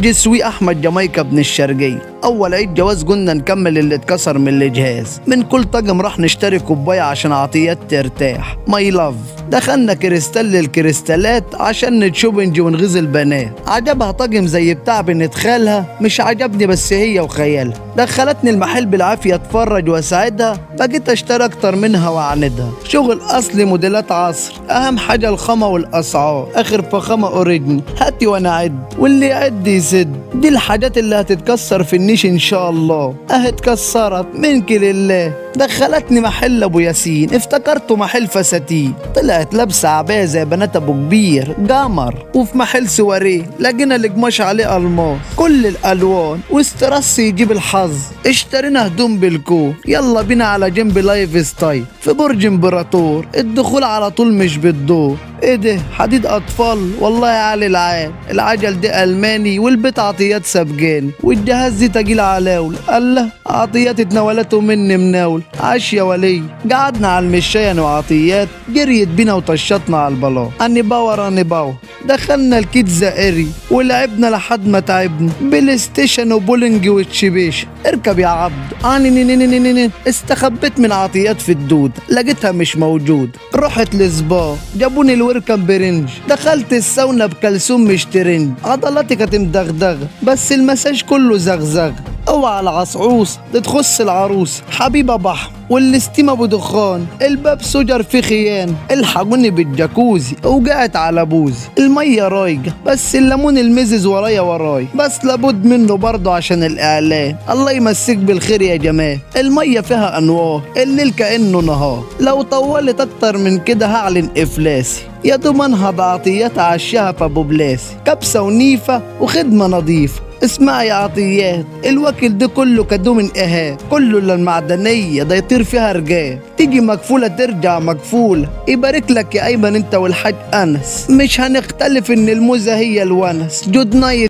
je suis احمد جامايكا ابن الشرقية اول عيد جواز قلنا نكمل اللي اتكسر من الجهاز من كل طقم راح نشتري كوبايه عشان عطيات ترتاح my love دخلنا كريستال للكريستالات عشان ن shopping ونغزل بنات عجبها طقم زي بتاع بنت خالها مش عجبني بس هي وخيالها دخلتني المحل بالعافيه اتفرج واساعدها بقيت اشتري أكتر منها واعندها شغل اصلي موديلات عصر. اهم حاجة الخامه والاسعار. اخر فخامه original هاتي وأنا اعد واللي يعد يسد. دي الحاجات اللي هتتكسر في النيش إن شاء الله. آه اتكسرت منك لله دخلتني محل أبو ياسين افتكرته محل فساتين طلعت لابسة عباية زي بنات أبو كبير قمر وفي محل سواريه. لقينا القماش عليه ألماس. كل الألوان واسترس يجيب الحظ. اشترينا هدوم بالكو. يلا بينا على جنب لايف ستايل. في برج امبراطور الدخول على طول مش بالدور. إيه ده؟ حديد أطفال؟ والله يا علي العال العجل ده ألماني والبيت عطيات سبجاني والجهاز دي تجيل علاول الله عطيات اتناولته مني مناول. عاش يا ولي. قعدنا على المشاية وعطيات جريت بينا وطشتنا على البلاط أني باور أني باور دخلنا الكيت زائري ولعبنا لحد ما تعبنا. بلاي ستيشن وبولينج وتشيبيش اركب يا عبد. آني ني ني ني ني ني. استخبيت من عطيات في الدود. لقيتها مش موجود. رحت لسبا جابوني الوركن برنج. دخلت الساونا بكلسون مش ترنج. عضلاتي كانت مدغدغة. بس المساج كله زغزغ. أوعى العصعوص تخص العروس. حبيبة بحر والاستيمة بدخان. الباب سجر في خيان الحقوني بالجاكوزي وقعت على بوزي المية رايقة بس الليمون المزز ورايا وراي. بس لابد منه برضه عشان الإعلان. الله يمسك بالخير يا جمال. المية فيها أنوار الليل كأنه نهار. لو طولت أكتر من كده هعلن إفلاسي. يا دوب انهض عطيات على الشهف ابو بلاسي كبسة ونيفة وخدمة نظيفة. اسمع يا عطيات الوكل ده كله كدو من ايهاب كله الا المعدنيه ده يطير فيها رجال. تيجي مكفوله ترجع مكفوله يبارك لك يا أيمن أنت والحاج أنس. مش هنختلف إن الموزة هي الونس. جود نايت.